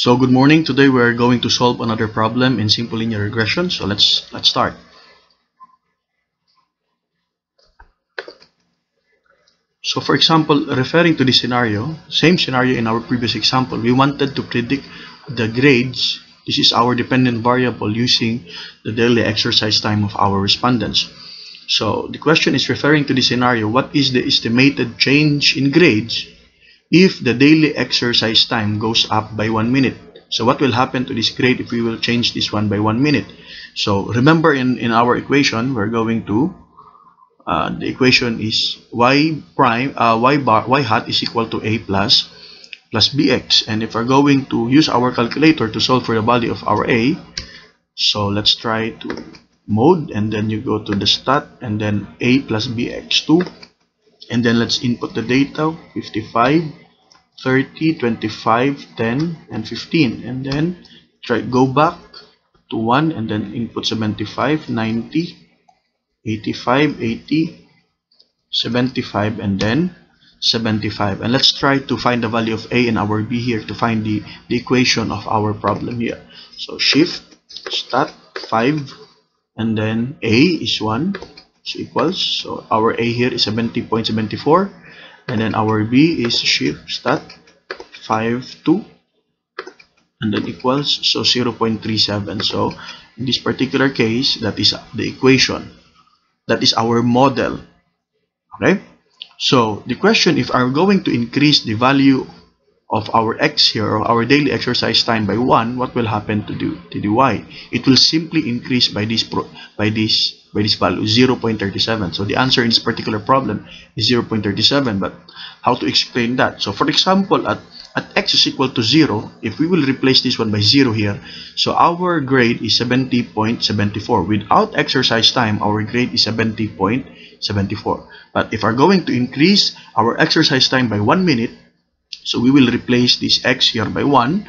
So good morning. Today we are going to solve another problem in simple linear regression. So let's let's start. So for example, referring to this scenario, same scenario in our previous example, we wanted to predict the grades. This is our dependent variable using the daily exercise time of our respondents. So the question is referring to the scenario, what is the estimated change in grades if the daily exercise time goes up by one minute. So what will happen to this grade if we will change this one by one minute? So remember in, in our equation, we're going to, uh, the equation is y prime, uh, y bar, y hat is equal to a plus, plus bx. And if we're going to use our calculator to solve for the value of our a, so let's try to mode and then you go to the stat and then a plus bx2 and then let's input the data 55 30 25 10 and 15 and then try go back to 1 and then input 75 90 85 80 75 and then 75 and let's try to find the value of a and our b here to find the, the equation of our problem here. So shift stat 5 and then a is 1 so equals. So our a here is 70.74 and then our b is shift stat 5 2 and then equals so 0.37 so in this particular case that is the equation. That is our model. Okay? So the question if I'm going to increase the value of our x here or our daily exercise time by 1 what will happen to the to the y? It will simply increase by this by this by this value 0.37 so the answer in this particular problem is 0.37 but how to explain that? So for example at at x is equal to 0 if we will replace this one by 0 here so our grade is 70.74 without exercise time our grade is 70.74 but if we're going to increase our exercise time by 1 minute so we will replace this x here by 1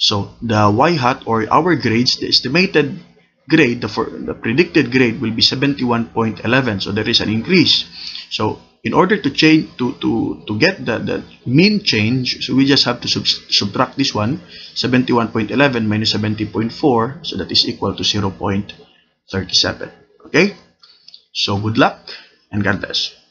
so the y hat or our grades the estimated grade, the, for, the predicted grade will be 71.11. So there is an increase. So in order to change to to to get the the mean change, so we just have to sub subtract this one, 71.11 minus 70.4, so that is equal to 0.37. Okay. So good luck and God bless.